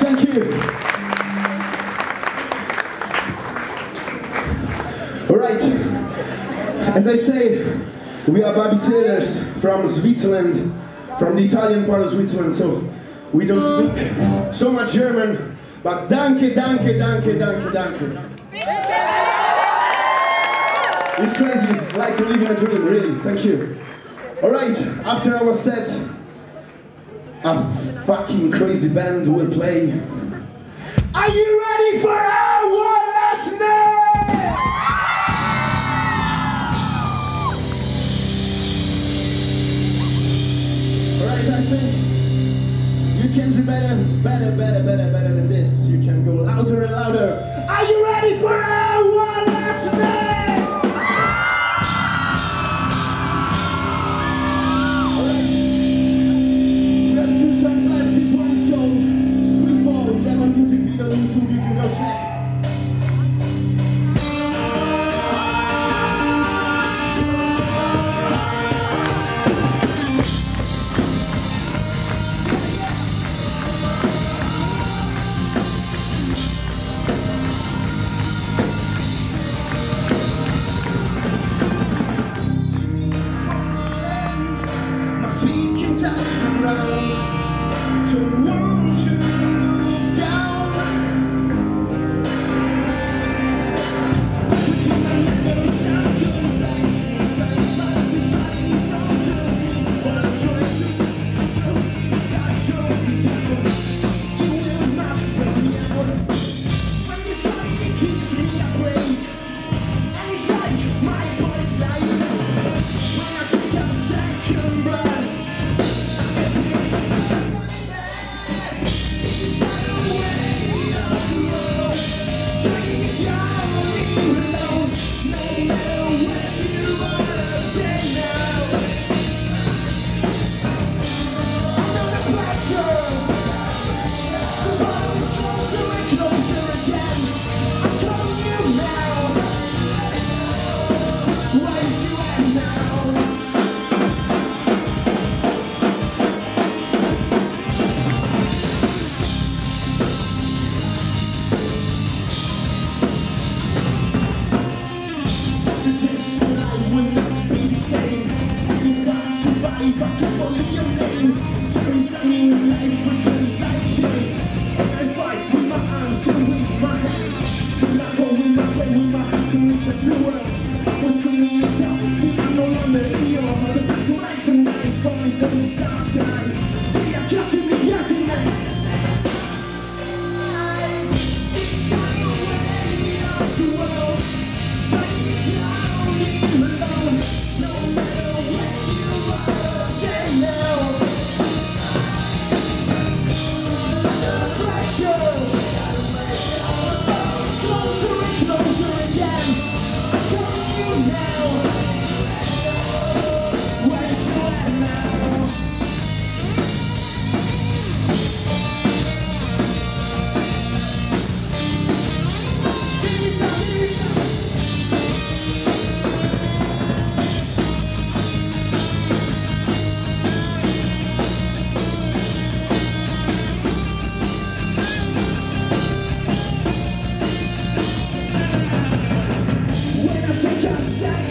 Thank you. All right. As I say, we are Barbie Sailers from Switzerland, from the Italian part of Switzerland, so we don't speak so much German, but danke, danke, danke, danke, danke. It's crazy, it's like living a dream, really, thank you. Alright, after our set, a fucking crazy band will play. Are you ready for our last night? Alright, I you can do better, better, better, better, better than this. You can go louder and louder. Are you ready for us? Thank you.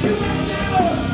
you. never